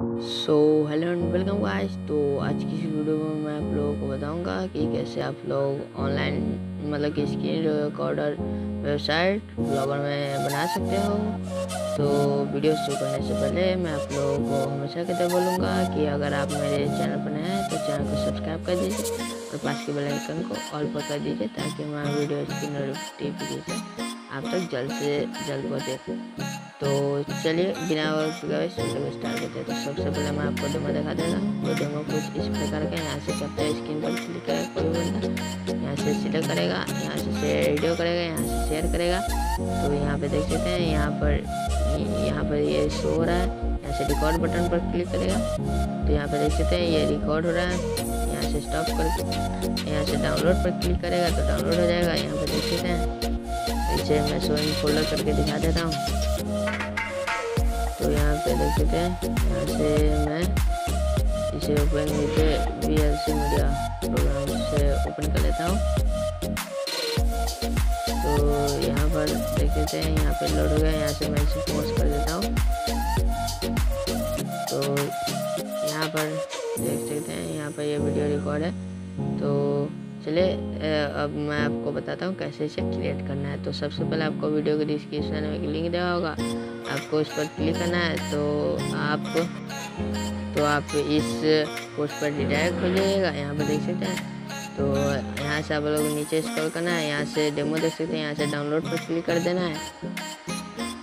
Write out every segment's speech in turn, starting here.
So hello and welcome guys तो आज की इस वीडियो में मैं आप लोगों को बताऊँगा कि कैसे आप लोग ऑनलाइन मतलब कि स्क्रीन रिकॉर्डर वेबसाइट ब्लॉगर में बना सकते हो। तो वीडियो शुरू करने से पहले मैं आप लोगों को हमेशा कहते बोलूँगा कि अगर आप मेरे चैनल पर नए हैं तो चैनल को सब्सक्राइब कर दीजिए और पास के बेल आइकन को ऑल पर कर दीजिए ताकि हमारा वीडियो की नोटिफिकेशन आप तक जल्द से जल्द पहुँचे। तो चलिए, बिना वीडियो स्टार्ट करते हैं। तो सबसे पहले मैं आपको डेमो दिखा हूँ। वो डेमो कुछ इस प्रकार का यहाँ से कैप्चर स्क्रीन पर क्लिक करेगा यहाँ से सिलेक्ट करेगा, यहाँ से वीडियो करेगा, यहाँ से शेयर करेगा। तो यहाँ पे देख सकते हैं, यहाँ पर यहाँ पर ये शो हो रहा है। यहाँ से रिकॉर्ड बटन पर क्लिक करेगा। तो यहाँ पर देख सकते हैं, ये रिकॉर्ड हो रहा है। यहाँ से स्टॉप करके यहाँ से डाउनलोड पर क्लिक करेगा तो डाउनलोड हो जाएगा। यहाँ पर देख सकते हैं इसे मैं शोइंग फोल्डर करके दिखा देता हूँ। पे देख सकते हैं यहाँ से मैं इसे ओपन करके B L C media program से ओपन कर लेता हूँ तो यहाँ पर देख सकते हैं, यहाँ पे लोड हो गया यहाँ से मैं इसे पोस्ट कर देता हूँ तो यहाँ पर देख सकते हैं यहाँ पर ये वीडियो रिकॉर्ड है तो चलिए अब मैं आपको बताता हूँ कैसे इसे क्रिएट करना है। तो सबसे पहले आपको वीडियो के डिस्क्रिप्शन में लिंक दिया होगा। आपको इस पर क्लिक करना है तो आप तो आप इस पोस्ट पर डायरेक्ट हो जाइएगा यहाँ पर देख सकते हैं। तो यहाँ से आप लोग नीचे स्क्रॉल करना है, यहाँ से डेमो देख सकते हैं, यहाँ से डाउनलोड पर क्लिक कर देना है।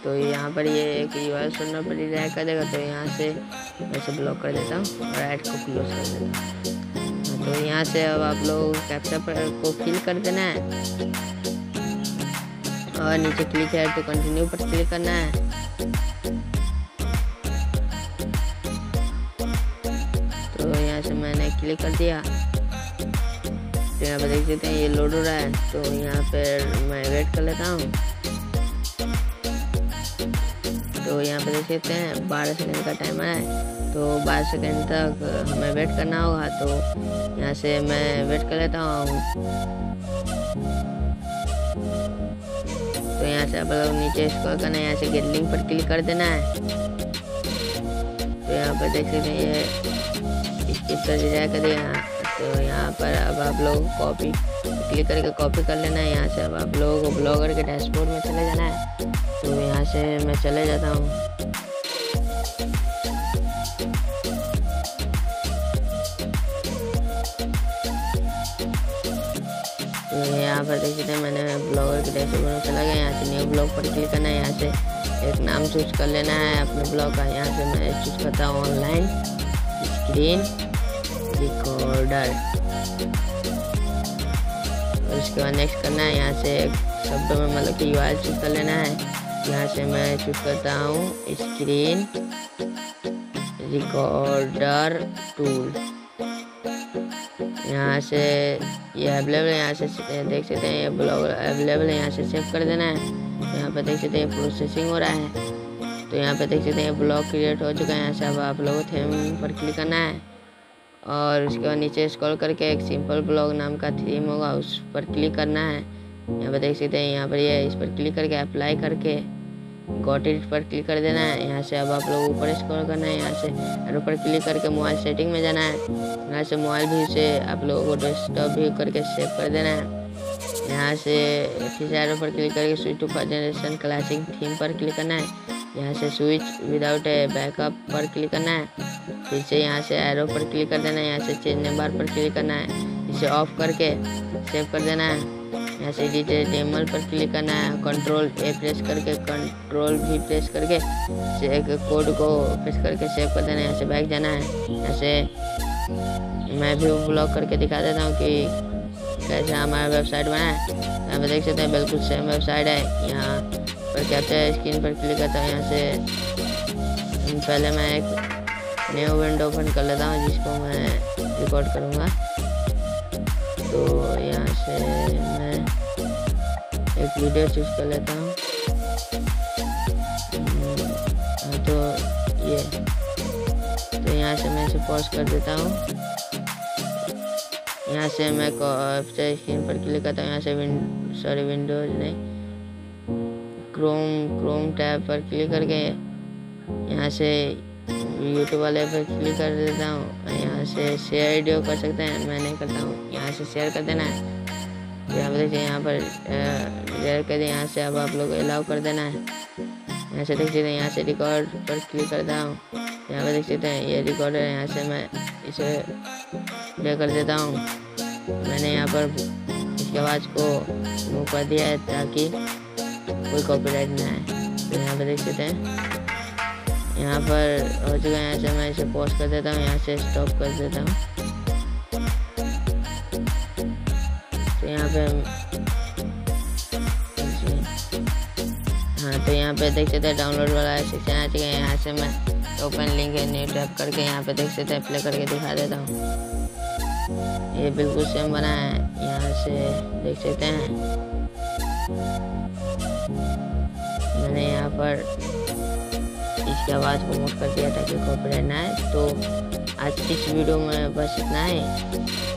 तो यहाँ पर ये एक यू सुनने पर रिडायरेक्ट कर देगा तो यहाँ से वैसे ब्लॉक कर देता हूँ और ऐड को क्लोज कर देता हूँ। तो यहाँ से अब आप लोग कैप्चर पर को फिल कर देना है। और नीचे क्लिक है तो कंटिन्यू पर क्लिक करना है। तो यहाँ से मैंने क्लिक कर दिया। तो यहाँ पर देख सकते हैं ये लोड हो रहा है। तो यहाँ पर मैं वेट कर लेता हूँ। तो यहाँ पे देख सकते हैं, बारह सेकंड का टाइम है तो बारह सेकेंड तक हमें वेट करना होगा तो यहाँ से मैं वेट कर लेता हूँ। तो यहाँ से आप लोग नीचे स्क्रॉल करना है यहाँ से गेट लिंक पर क्लिक कर देना है। तो यहाँ पर देख सकते हैं, ये इस पर डिज़ाइन कर दिया तो यहाँ पर अब आप लोग कॉपी क्लिक करके कॉपी कर लेना है। यहाँ से अब आप लोगों को ब्लॉगर के डैशबोर्ड में चले जाना है। तो यहाँ से मैं चले जाता हूँ। तो यहाँ पर देख सकते हैं मैंने ब्लॉगर के डैशबोर्ड में चला गया। यहाँ से न्यू ब्लॉग पर क्लिक करना है। यहाँ से एक नाम चूज़ कर लेना है अपने ब्लॉग का। यहाँ से मैं चूज़ करता हूँ ऑनलाइन स्क्रीन रिकॉर्डर और उसके बाद नेक्स्ट करना है, यहाँ से शब्दों में मतलब कि यू चूज़ कर लेना है। यहाँ से मैं चूज़ करता हूँ स्क्रीन रिकॉर्डर टूल यहाँ से ये अवेलेबल है, यहाँ से देख सकते हैं, ये ब्लॉग अवेलेबल है, यहाँ से सेव कर देना है। यहाँ पर देख सकते हैं प्रोसेसिंग हो रहा है। तो यहाँ पे देख सकते हैं ब्लॉग क्रिएट हो चुका है, यहाँ से अब आप लोगों थीम पर क्लिक करना है। और उसके बाद नीचे स्क्रॉल करके एक सिंपल ब्लॉग नाम का थीम होगा, उस पर क्लिक करना है। यहाँ पर देख सकते हैं, यहाँ पर ये, इस पर क्लिक करके अप्लाई करके गॉट इट पर क्लिक कर देना है। यहाँ से अब आप लोग ऊपर स्क्रॉल करना है, यहाँ से ऊपर क्लिक करके मोबाइल सेटिंग में जाना है। यहाँ से मोबाइल भी से आप लोगों को डेस्कटॉप भी करके सेव कर देना है। यहाँ से फिर एरो पर क्लिक करके switch to first generation classic theme पर क्लिक करना है। यहाँ से स्विच विदाउट बैकअप पर क्लिक करना है। फिर से यहाँ से एरो पर क्लिक कर देना है, यहाँ से चेंज नंबर पर क्लिक करना है। इसे ऑफ़ करके सेव कर देना है। यहाँ से डीजे डेमल पर क्लिक करना है। कंट्रोल ए प्रेस करके कंट्रोल भी प्रेस करके एक कोड को प्रेस करके सेव कर देना है। यहाँ से बैक जाना है। यहाँ से मैं भी ब्लॉक करके दिखा देता हूँ कि कैसे हमारा वेबसाइट बना है। यहाँ पे देख सकते हैं, बिल्कुल सेम वेबसाइट है। यहाँ पर कैप्चर स्क्रीन पर क्लिक करता हूँ यहाँ से। पहले मैं एक न्यू विंडो ओपन कर लेता हूँ जिसको मैं रिकॉर्ड करूँगा। तो यहाँ से मैं एक वीडियो चूज़ कर लेता हूँ। हम्म, तो ये। तो यहाँ से मैं इसे पॉज कर देता हूँ। यहाँ से मैं स्क्रीन पर क्लिक करता हूँ यहाँ से विंड सॉरी विंडोज़ नहीं। क्रोम क्रोम टैब पर क्लिक करके यहाँ से यूट्यूब वाले पर क्लिक कर देता हूँ यहाँ से शेयर वीडियो कर सकते हैं। मैं नहीं करता हूँ। यहाँ से शेयर कर देना है। यहाँ पर देखिए, यहाँ पर शेयर कर दिए यहाँ से अब आप लोग अलाउ कर देना है। यहाँ से देख सकते हैं, यहाँ से रिकॉर्ड पर क्लिक करता हूँ। यहाँ पर देख सकते हैं, ये रिकॉर्ड है। यहाँ से मैं इसे प्ले कर देता हूँ। मैंने यहाँ पर इसके आवाज़ को मूव कर दिया है ताकि कोई कॉपीराइट ना आए तो यहाँ पर देख सकते हैं। यहाँ पर हो चुका है यहाँ से मैं इसे पॉज कर देता हूँ, यहाँ से स्टॉप कर देता हूँ। तो यहाँ पे हाँ तो यहाँ पे देख सकते हैं डाउनलोड वाला सेक्शन आ चुका है। यहाँ से मैं ओपन लिंक है न्यू टैप करके यहाँ पे देख सकते हैं प्ले करके दिखा देता हूँ। ये बिल्कुल सेम बना है। यहाँ से देख सकते हैं। मैंने यहाँ पर इसकी आवाज़ को मोट कर दिया था कि कॉपीराइट रहना है। तो आज इस वीडियो में बस इतना ही।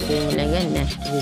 फिर मिलेंगे नेक्स्ट वीडियो